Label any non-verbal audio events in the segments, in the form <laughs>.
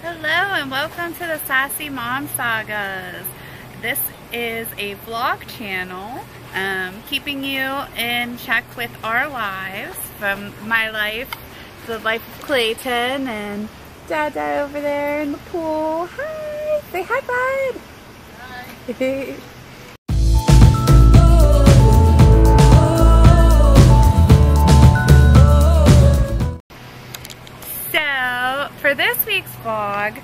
Hello and welcome to the Sassy Mom Sagas. This is a vlog channel um, keeping you in check with our lives from my life, the life of Clayton and Dada over there in the pool. Hi! Say hi, bud! Hi! <laughs> this week's vlog,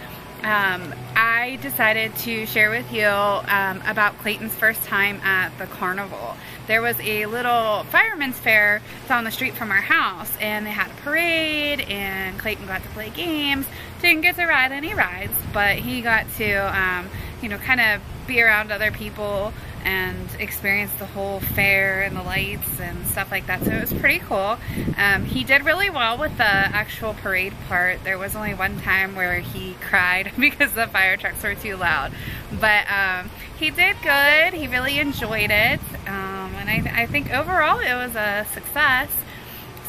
um, I decided to share with you um, about Clayton's first time at the carnival. There was a little fireman's fair down the street from our house and they had a parade and Clayton got to play games. Didn't get to ride any rides, but he got to, um, you know, kind of be around other people and experience the whole fair and the lights and stuff like that. So it was pretty cool. Um, he did really well with the actual parade part. There was only one time where he cried <laughs> because the fire trucks were too loud. But um, he did good. He really enjoyed it. Um, and I, I think overall it was a success.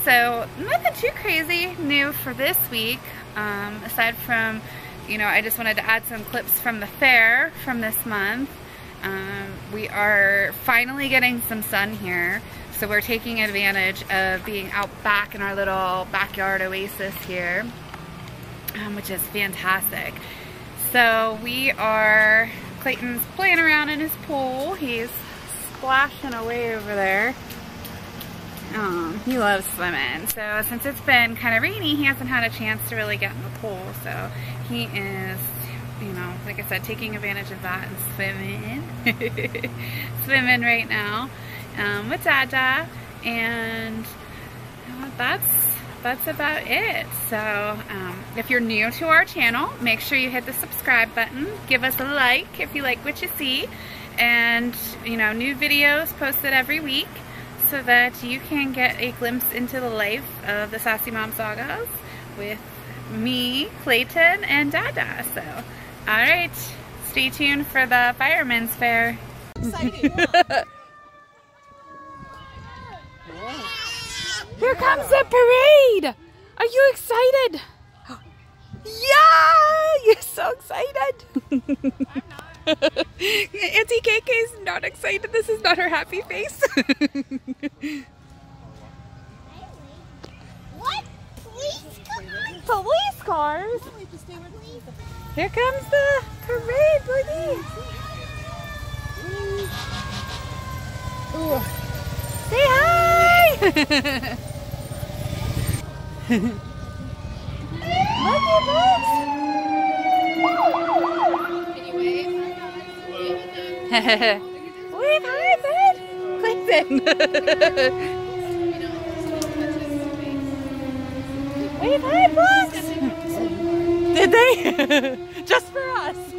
So nothing too crazy new for this week, um, aside from, you know, I just wanted to add some clips from the fair from this month. Um, we are finally getting some sun here, so we're taking advantage of being out back in our little backyard oasis here, um, which is fantastic. So we are, Clayton's playing around in his pool. He's splashing away over there. Um, he loves swimming. So since it's been kind of rainy, he hasn't had a chance to really get in the pool. So he is you know, like I said, taking advantage of that and swimming. <laughs> swimming right now um, with Dada. And that's that's about it. So um, if you're new to our channel, make sure you hit the subscribe button. Give us a like if you like what you see. And, you know, new videos posted every week so that you can get a glimpse into the life of the Sassy Mom Sagas with me, Clayton, and Dada. So all right, stay tuned for the Fireman's Fair. <laughs> Here comes the parade! Are you excited? <gasps> Yeah! You're so excited! <laughs> Auntie KK is not excited. This is not her happy face. <laughs> what? Police cars? Police cars? Here comes the parade, Boogie. Ooh. Say hi! Look at this! Can you wave? hi, bud! Clinton! wave hi, Brooks! Did they? <laughs> Just for us. <laughs>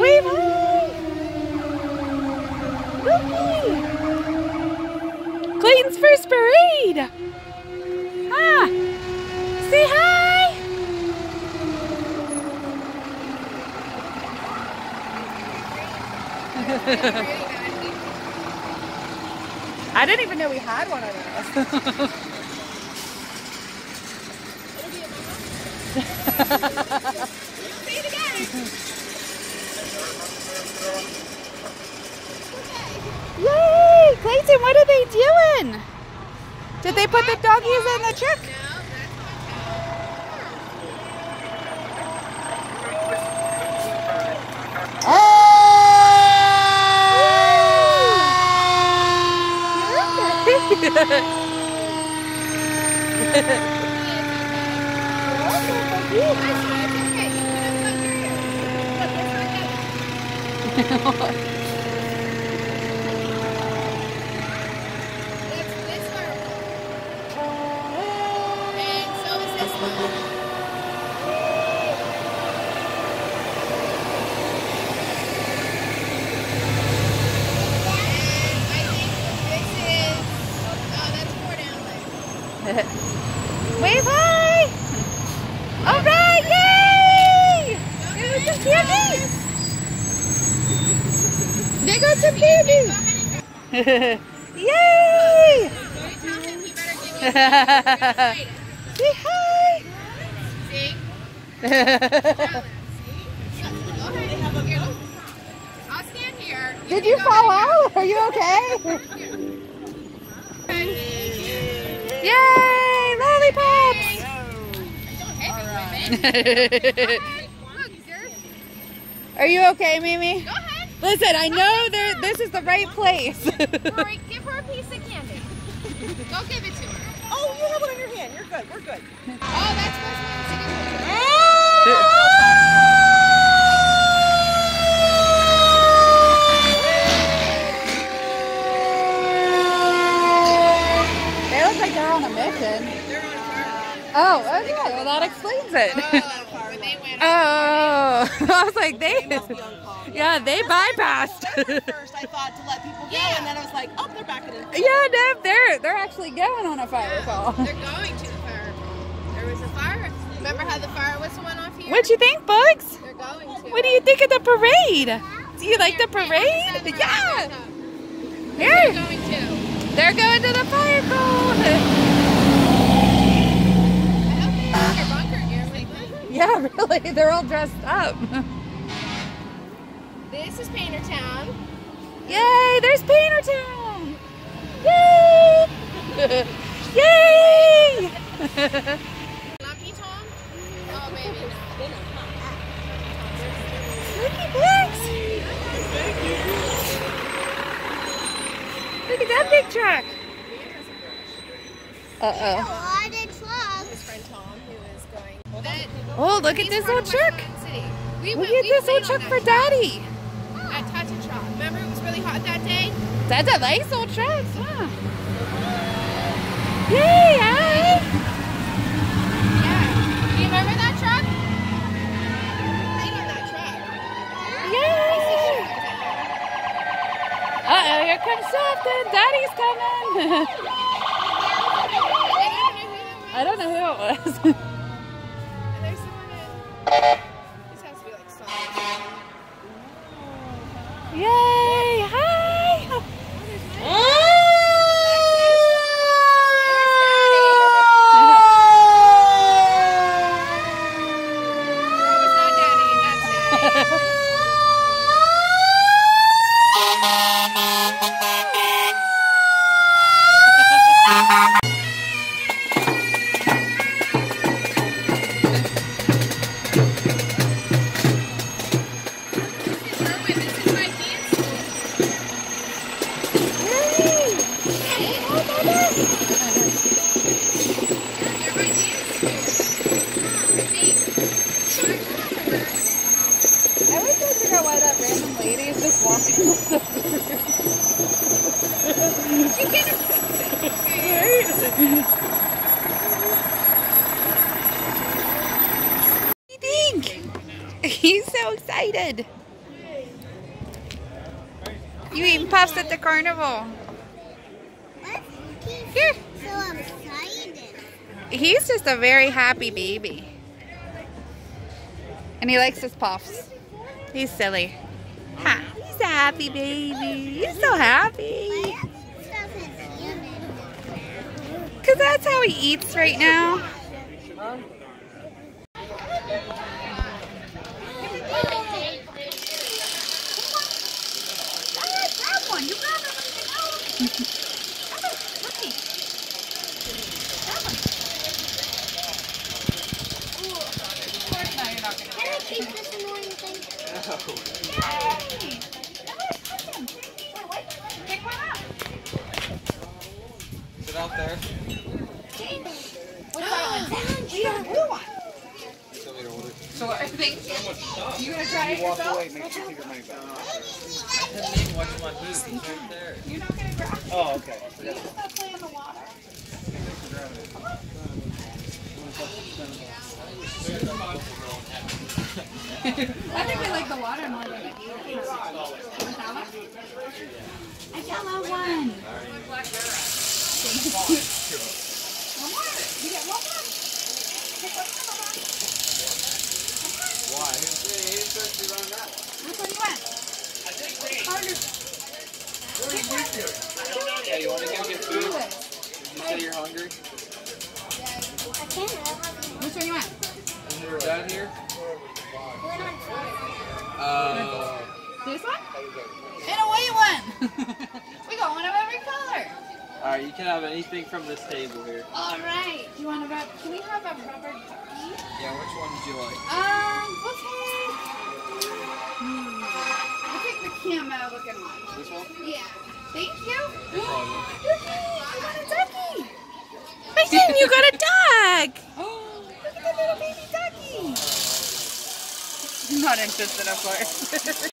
Wave hi. Clayton's first parade. Ah. Say hi. <laughs> I didn't even know we had one of those. Clayton, what are they doing? Did they put the doggies in the truck? <laughs> <laughs> <laughs> <laughs> Wave hi! All right, yay! There goes some candy! There goes <laughs> some candy! yay! Say hi! See? I'll stand here. Did you fall out? Are you okay? <laughs> Yay! Lollipops! <laughs> Are you okay, Mimi? Go ahead. Listen, I know there. This is the right place. <laughs> Rory, give her a piece of candy. Go give it to her. Oh, you have one in your hand. You're good. We're good. Oh, that's to <laughs> be they look like they're on a mission. Oh, okay. Well, that explains it. Oh, went <laughs> Oh, I was like, they. Must be on call. <laughs> Yeah, they bypassed. First, I thought to let people go, Yeah. and then I was like, oh, they're back in. Yeah, no, they're they're actually going on a fire call. They're going to the fire call. There was a fire. Remember how the fire whistle went off here? What do you think, Bugs? They're going to. What do you think of the parade? Do you like the parade? Yeah. They're Here, going to. They're going to the fire call. I hope they <laughs> have their bunker gear with them. Yeah, really, <laughs> they're all dressed up. <laughs> This is Painter Town. Yay, there's Painter Town. Yay! Yay! Lumpy Tom? Oh, maybe not. Looky Bugs. Look at that big truck. Uh-oh. His friend Tom, who is going. Oh, look at this old truck. We Look at this old truck for Daddy. At Shop. Remember it was really hot that day? That's a nice old truck, huh? Yay, here comes something. Daddy's coming. <laughs> I don't know who it was. <laughs> And figure out why that random lady is just walking. <laughs> She can't fix. What do you think? He's so excited. You eating puffs at the carnival? Here. So excited. He's just a very happy baby. And he likes his puffs. He's silly. Ha, he's a happy baby. He's so happy. My stuff is human. Because that's how he eats right now. Thing? Is it out there? Tell me to order. So I think you gonna try it Walk yourself? away, make sure you take your money back. Watch my boots, right there. You're not gonna grab it. Oh, okay. You just gotta play in the water. I think we like the water more than the. I got one. one more. You get one more. Take one more, Mama. Why? He's supposed to be running that one. Which one do you want? Harder. Yeah, you want to go get food? Did you say you're hungry? I can't. Which one you want? Is there a out here? We're Uh, This one? And a white one. <laughs> we got one of every color. Alright, you can have anything from this table here. All right. Do you want a rub? Can we have a rubber ducky? Yeah, which one would you like? Um, we'll take. Hmm, we'll take the camo looking one. This one? Yeah. Thank you. No problem. <gasps> Ducky, you got a ducky. Mason, you got a dog. Oh, look at the little baby ducky. Not interested, of course. <laughs>